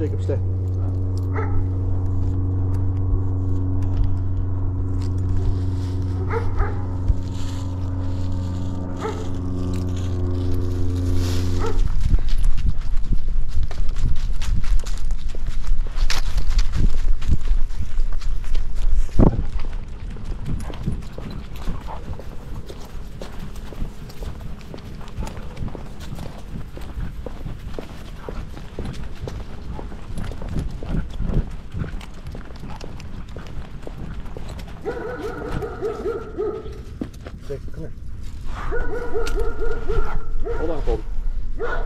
Jacob, stay. Hold on, Colby. Go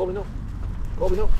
神戸の神戸の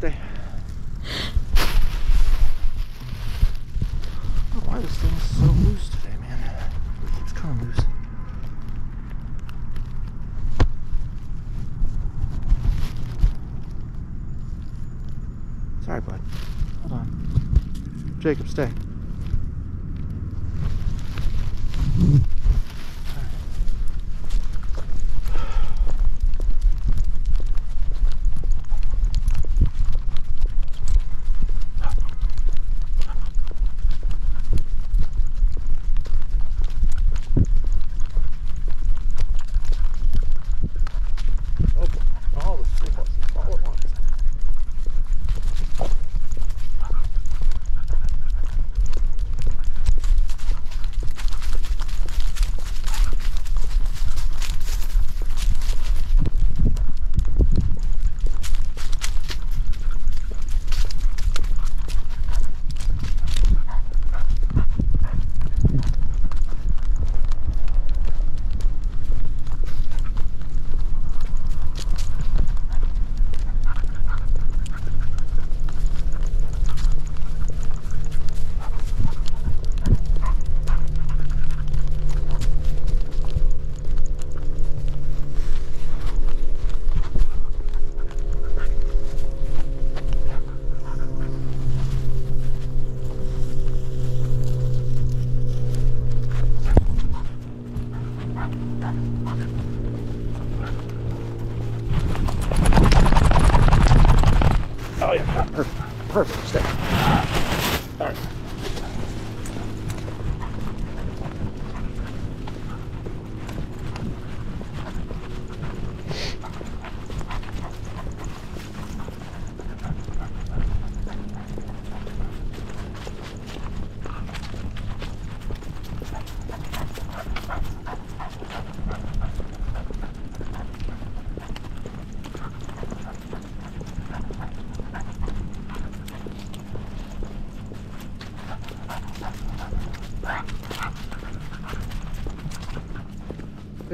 don't oh, know why this thing is so loose today, man. It keeps coming loose. Sorry, bud. Hold on. Jacob, stay.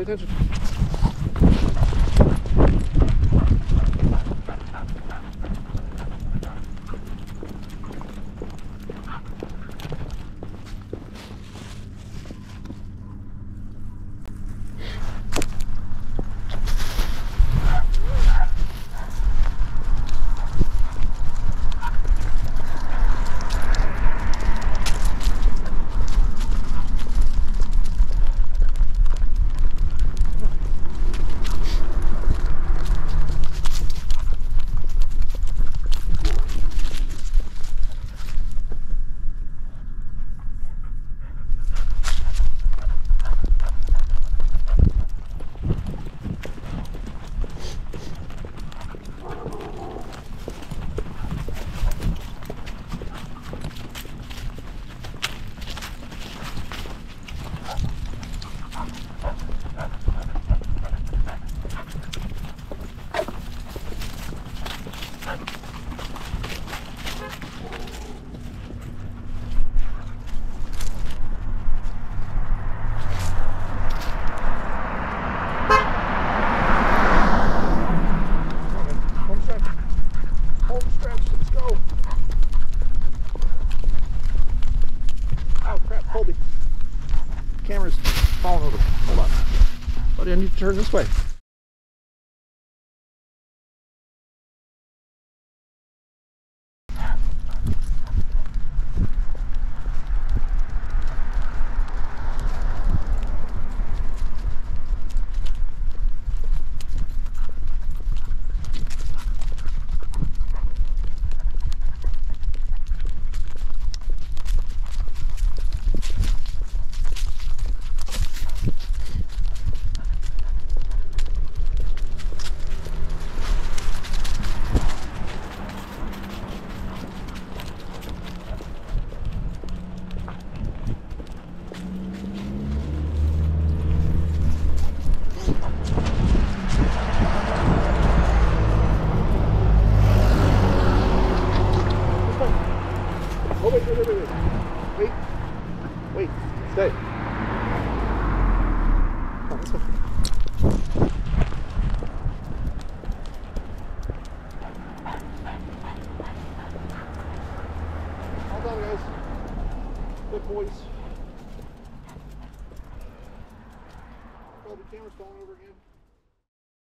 Также falling over. Hold on. Buddy, I need to turn this way.